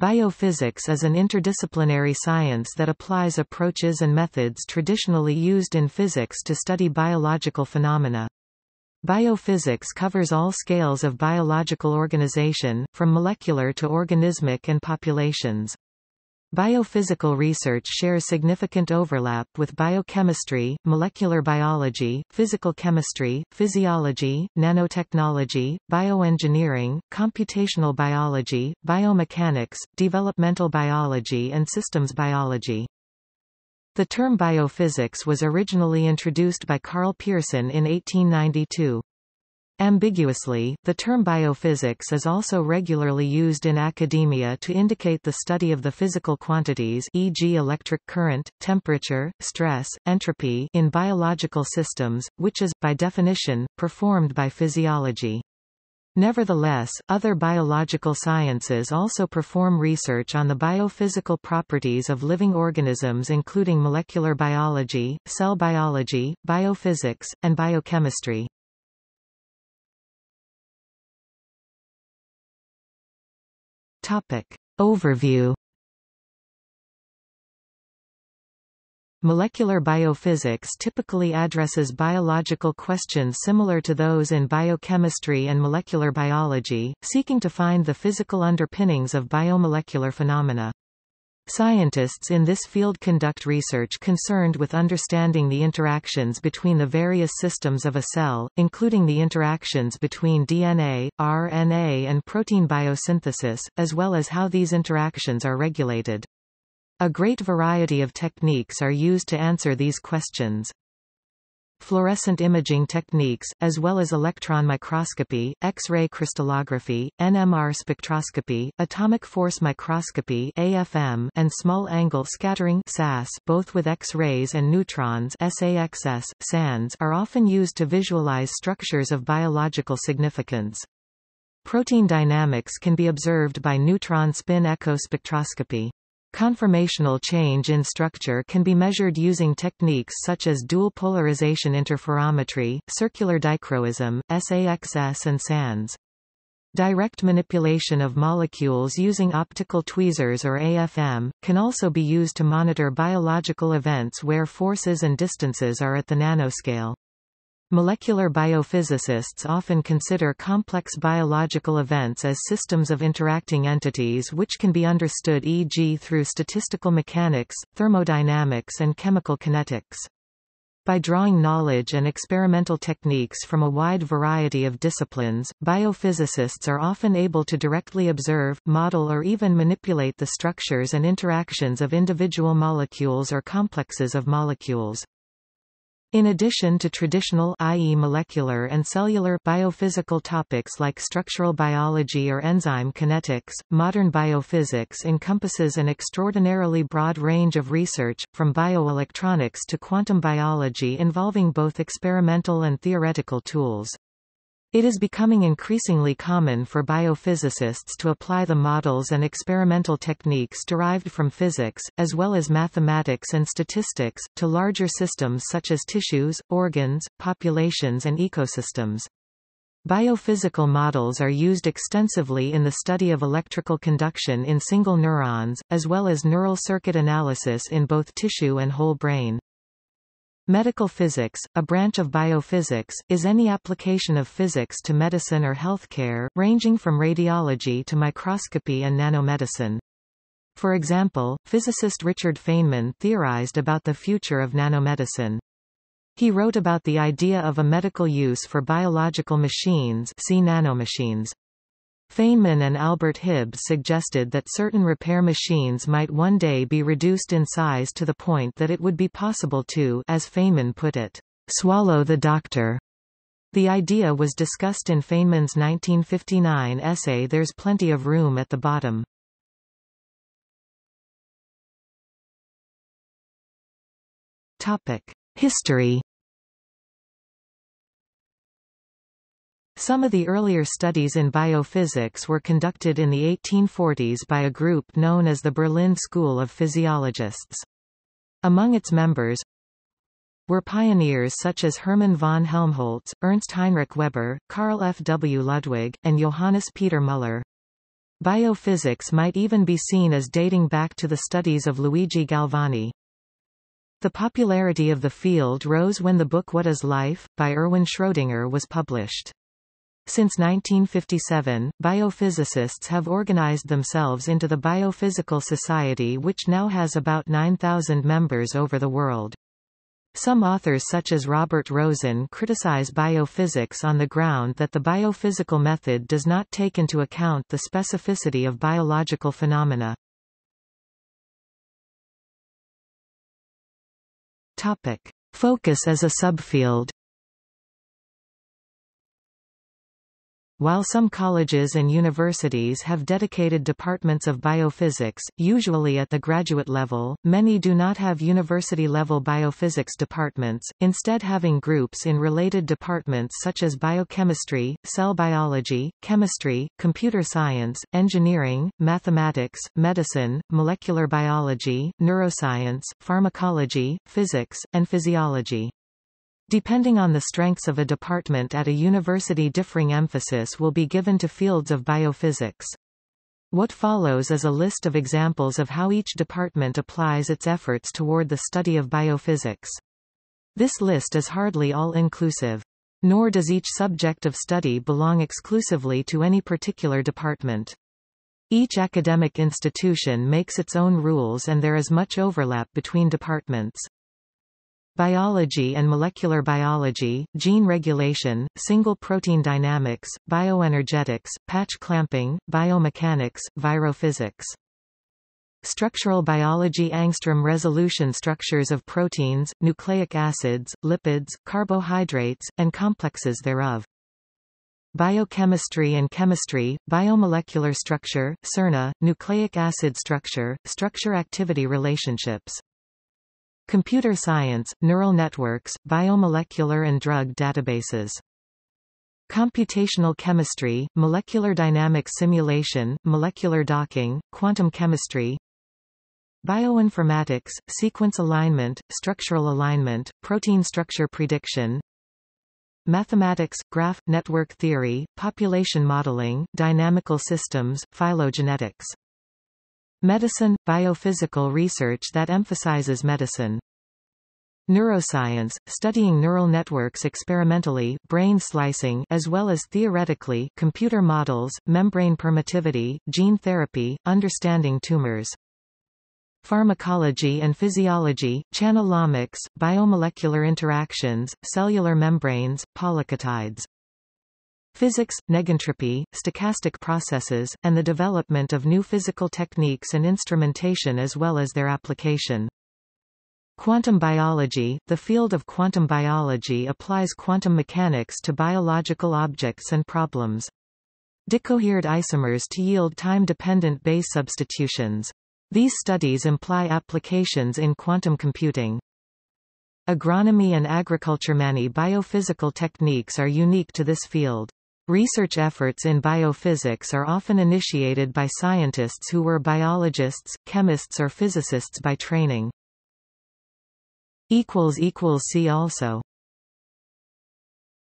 Biophysics is an interdisciplinary science that applies approaches and methods traditionally used in physics to study biological phenomena. Biophysics covers all scales of biological organization, from molecular to organismic and populations. Biophysical research shares significant overlap with biochemistry, molecular biology, physical chemistry, physiology, nanotechnology, bioengineering, computational biology, biomechanics, developmental biology and systems biology. The term biophysics was originally introduced by Karl Pearson in 1892. Ambiguously, the term biophysics is also regularly used in academia to indicate the study of the physical quantities e.g. electric current, temperature, stress, entropy in biological systems, which is, by definition, performed by physiology. Nevertheless, other biological sciences also perform research on the biophysical properties of living organisms including molecular biology, cell biology, biophysics, and biochemistry. Topic. Overview Molecular biophysics typically addresses biological questions similar to those in biochemistry and molecular biology, seeking to find the physical underpinnings of biomolecular phenomena. Scientists in this field conduct research concerned with understanding the interactions between the various systems of a cell, including the interactions between DNA, RNA and protein biosynthesis, as well as how these interactions are regulated. A great variety of techniques are used to answer these questions fluorescent imaging techniques, as well as electron microscopy, X-ray crystallography, NMR spectroscopy, atomic force microscopy AFM, and small-angle scattering SAS both with X-rays and neutrons SAXS, SANS are often used to visualize structures of biological significance. Protein dynamics can be observed by neutron spin echo spectroscopy. Conformational change in structure can be measured using techniques such as dual polarization interferometry, circular dichroism, SAXS and SANS. Direct manipulation of molecules using optical tweezers or AFM, can also be used to monitor biological events where forces and distances are at the nanoscale. Molecular biophysicists often consider complex biological events as systems of interacting entities which can be understood e.g. through statistical mechanics, thermodynamics and chemical kinetics. By drawing knowledge and experimental techniques from a wide variety of disciplines, biophysicists are often able to directly observe, model or even manipulate the structures and interactions of individual molecules or complexes of molecules. In addition to traditional i.e. molecular and cellular biophysical topics like structural biology or enzyme kinetics, modern biophysics encompasses an extraordinarily broad range of research, from bioelectronics to quantum biology involving both experimental and theoretical tools. It is becoming increasingly common for biophysicists to apply the models and experimental techniques derived from physics, as well as mathematics and statistics, to larger systems such as tissues, organs, populations and ecosystems. Biophysical models are used extensively in the study of electrical conduction in single neurons, as well as neural circuit analysis in both tissue and whole brain. Medical physics, a branch of biophysics, is any application of physics to medicine or healthcare, ranging from radiology to microscopy and nanomedicine. For example, physicist Richard Feynman theorized about the future of nanomedicine. He wrote about the idea of a medical use for biological machines see nanomachines. Feynman and Albert Hibbs suggested that certain repair machines might one day be reduced in size to the point that it would be possible to as Feynman put it, swallow the doctor. The idea was discussed in Feynman's 1959 essay There's Plenty of Room at the Bottom. History Some of the earlier studies in biophysics were conducted in the 1840s by a group known as the Berlin School of Physiologists. Among its members were pioneers such as Hermann von Helmholtz, Ernst Heinrich Weber, Carl F. W. Ludwig, and Johannes Peter Müller. Biophysics might even be seen as dating back to the studies of Luigi Galvani. The popularity of the field rose when the book What is Life? by Erwin Schrödinger was published. Since 1957, biophysicists have organized themselves into the Biophysical Society which now has about 9,000 members over the world. Some authors such as Robert Rosen criticize biophysics on the ground that the biophysical method does not take into account the specificity of biological phenomena. Topic. Focus as a subfield While some colleges and universities have dedicated departments of biophysics, usually at the graduate level, many do not have university-level biophysics departments, instead having groups in related departments such as biochemistry, cell biology, chemistry, computer science, engineering, mathematics, medicine, molecular biology, neuroscience, pharmacology, physics, and physiology. Depending on the strengths of a department at a university differing emphasis will be given to fields of biophysics. What follows is a list of examples of how each department applies its efforts toward the study of biophysics. This list is hardly all-inclusive. Nor does each subject of study belong exclusively to any particular department. Each academic institution makes its own rules and there is much overlap between departments. Biology and molecular biology, gene regulation, single protein dynamics, bioenergetics, patch clamping, biomechanics, virophysics. Structural biology Angstrom resolution structures of proteins, nucleic acids, lipids, carbohydrates, and complexes thereof. Biochemistry and chemistry, biomolecular structure, siRNA, nucleic acid structure, structure-activity relationships. Computer science, neural networks, biomolecular and drug databases. Computational chemistry, molecular dynamics simulation, molecular docking, quantum chemistry, Bioinformatics, sequence alignment, structural alignment, protein structure prediction, Mathematics, graph, network theory, population modeling, dynamical systems, phylogenetics Medicine – biophysical research that emphasizes medicine. Neuroscience – studying neural networks experimentally brain slicing as well as theoretically computer models, membrane permittivity, gene therapy, understanding tumors. Pharmacology and physiology, channellomics, biomolecular interactions, cellular membranes, polyketides physics, negentropy, stochastic processes, and the development of new physical techniques and instrumentation as well as their application. Quantum biology – The field of quantum biology applies quantum mechanics to biological objects and problems. Decohered isomers to yield time-dependent base substitutions. These studies imply applications in quantum computing. Agronomy and agriculture Many biophysical techniques are unique to this field. Research efforts in biophysics are often initiated by scientists who were biologists, chemists or physicists by training. See also